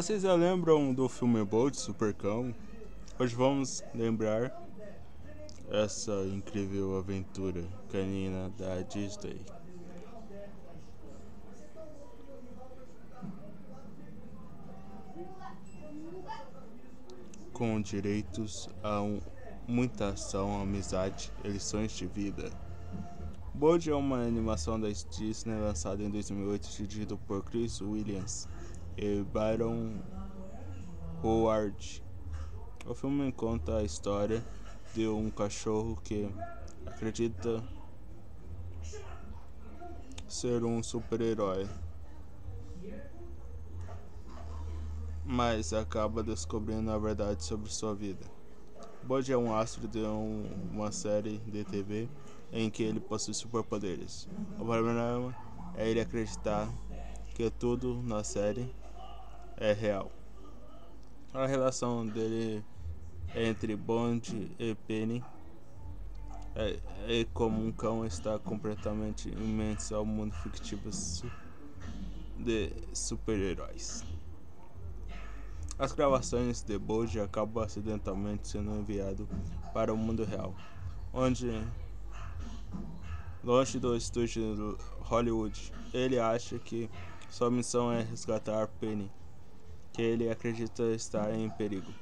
Vocês já lembram do filme Bolt Supercão? Hoje vamos lembrar essa incrível aventura canina da Disney. Com direitos a um, muita ação, amizade e lições de vida. Bold é uma animação da Disney lançada em 2008 dirigido por Chris Williams e Byron Howard. O filme conta a história de um cachorro que acredita ser um super-herói, mas acaba descobrindo a verdade sobre sua vida. Bud é um astro de um, uma série de TV em que ele possui superpoderes. O problema é ele acreditar que tudo na série é real. A relação dele entre Bond e Penny é, é como um cão está completamente imenso ao mundo fictivo de super-heróis. As gravações de Bond acabam acidentalmente sendo enviado para o mundo real, onde longe do estúdio Hollywood, ele acha que sua missão é resgatar Penny, que ele acredita estar em perigo.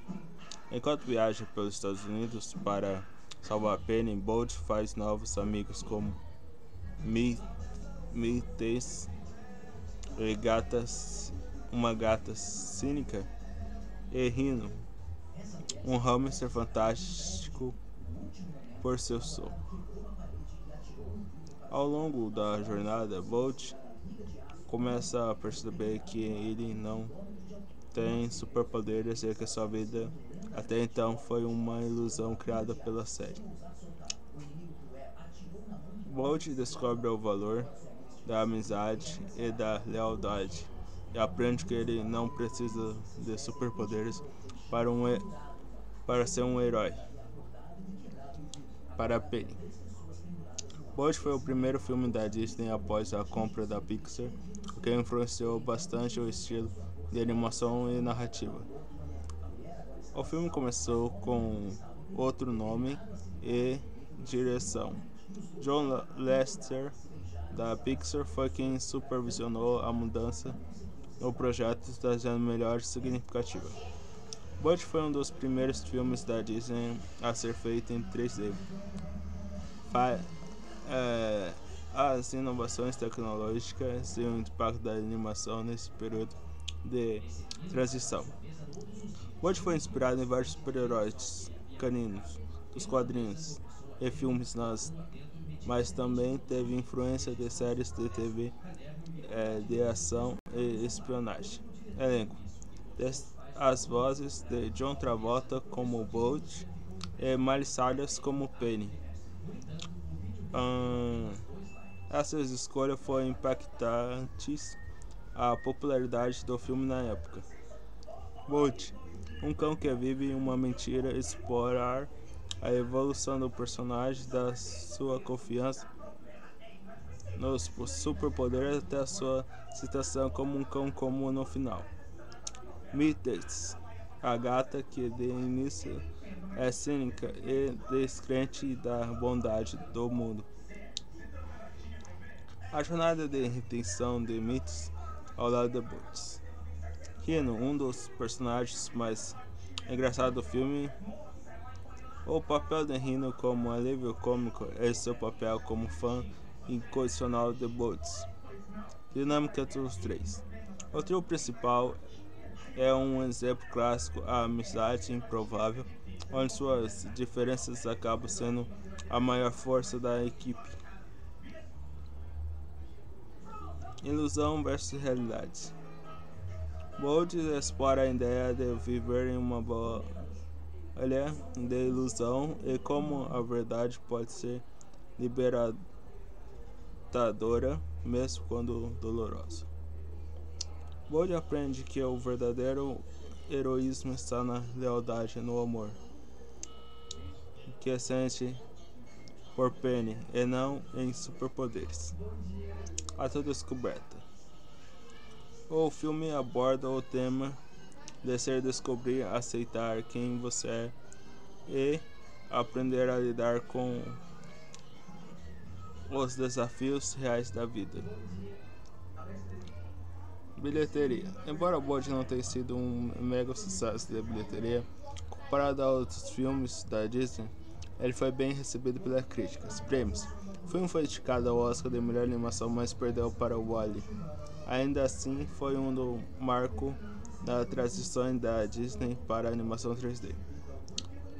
Enquanto viaja pelos Estados Unidos para salvar Penny, Bolt faz novos amigos como Mites e gatas, uma gata cínica e Rino, um hamster fantástico por seu som. Ao longo da jornada, Bolt começa a perceber que ele não tem superpoderes e que sua vida até então foi uma ilusão criada pela série. Bolt descobre o valor da amizade e da lealdade e aprende que ele não precisa de superpoderes para, um para ser um herói. Para Penny. Bolt foi o primeiro filme da Disney após a compra da Pixar, o que influenciou bastante o estilo de animação e narrativa. O filme começou com outro nome e direção. John Lester da Pixar foi quem supervisionou a mudança no projeto, trazendo melhor significativa. Bud foi um dos primeiros filmes da Disney a ser feito em 3D. Fa é, as inovações tecnológicas e o impacto da animação nesse período de transição. Bud foi inspirado em vários super-heróis caninos dos quadrinhos e filmes, nas, mas também teve influência de séries de TV é, de ação e espionagem. Elenco: as vozes de John Travolta como Bolt e Miley Cyrus como Penny. Hum, essas escolhas foram impactantes a popularidade do filme na época. Bolt, um cão que vive em uma mentira, explorar a evolução do personagem, da sua confiança nos superpoderes até a sua citação como um cão comum no final. Mites, a gata que de início é cínica e descrente da bondade do mundo. A jornada de retenção de Mites ao lado de Boots. Rino, um dos personagens mais engraçados do filme, o papel de Rino como alívio cômico é seu papel como fã incondicional de Boots. Dinâmica dos três. O trio principal é um exemplo clássico a amizade improvável, onde suas diferenças acabam sendo a maior força da equipe. Ilusão versus realidade. Bold explora a ideia de viver em uma bolha de ilusão e como a verdade pode ser liberada tentadora, mesmo quando dolorosa. Bold aprende que o verdadeiro heroísmo está na lealdade no amor, que sente por Penny e não em superpoderes. A descoberta. O filme aborda o tema descer, descobrir, aceitar quem você é e aprender a lidar com os desafios reais da vida. Bilheteria. Embora Bolt não tenha sido um mega sucesso de bilheteria, comparado a outros filmes da Disney, ele foi bem recebido pelas críticas. Prêmios. Foi indicado ao Oscar de melhor animação, mas perdeu para Wally. Ainda assim, foi um do marco da transição da Disney para a animação 3D.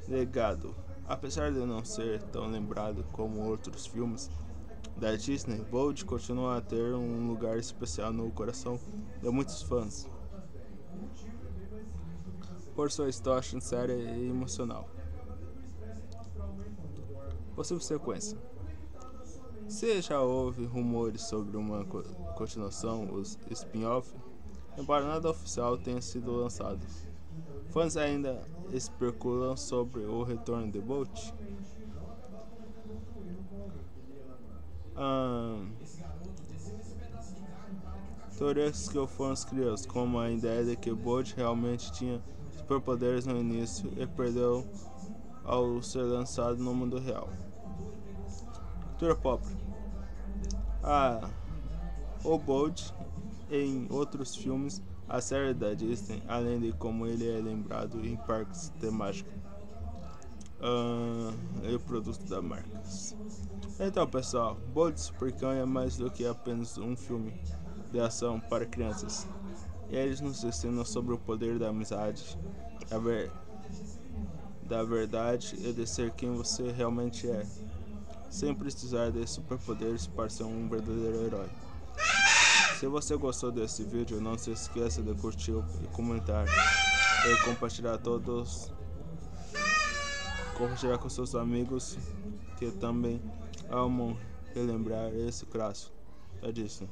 Legado. Apesar de não ser tão lembrado como outros filmes da Disney, Bold continua a ter um lugar especial no coração de muitos fãs por sua história sincera e emocional. Possível sequência. Se já houve rumores sobre uma continuação, os spin-off, embora nada oficial tenha sido lançado. Fãs ainda especulam sobre o retorno de Bolt. Um, teorias que os fãs criam, como a ideia de que Bolt realmente tinha superpoderes no início e perdeu ao ser lançado no mundo real. Cultura pop. Ah, o Bolt em outros filmes, a série da Disney, além de como ele é lembrado em parques temáticos uh, e produto da marca. Então, pessoal, Bolt Supercão é mais do que apenas um filme de ação para crianças. Eles nos ensinam sobre o poder da amizade, da, ver, da verdade e de ser quem você realmente é sem precisar de superpoderes para ser um verdadeiro herói. Se você gostou desse vídeo, não se esqueça de curtir e comentar e compartilhar todos compartilhar com seus amigos que também amam relembrar esse clássico da Disney.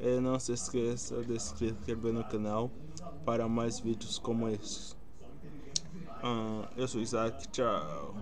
E não se esqueça de se inscrever no canal para mais vídeos como esses. Uh, eu sou Isaac, tchau.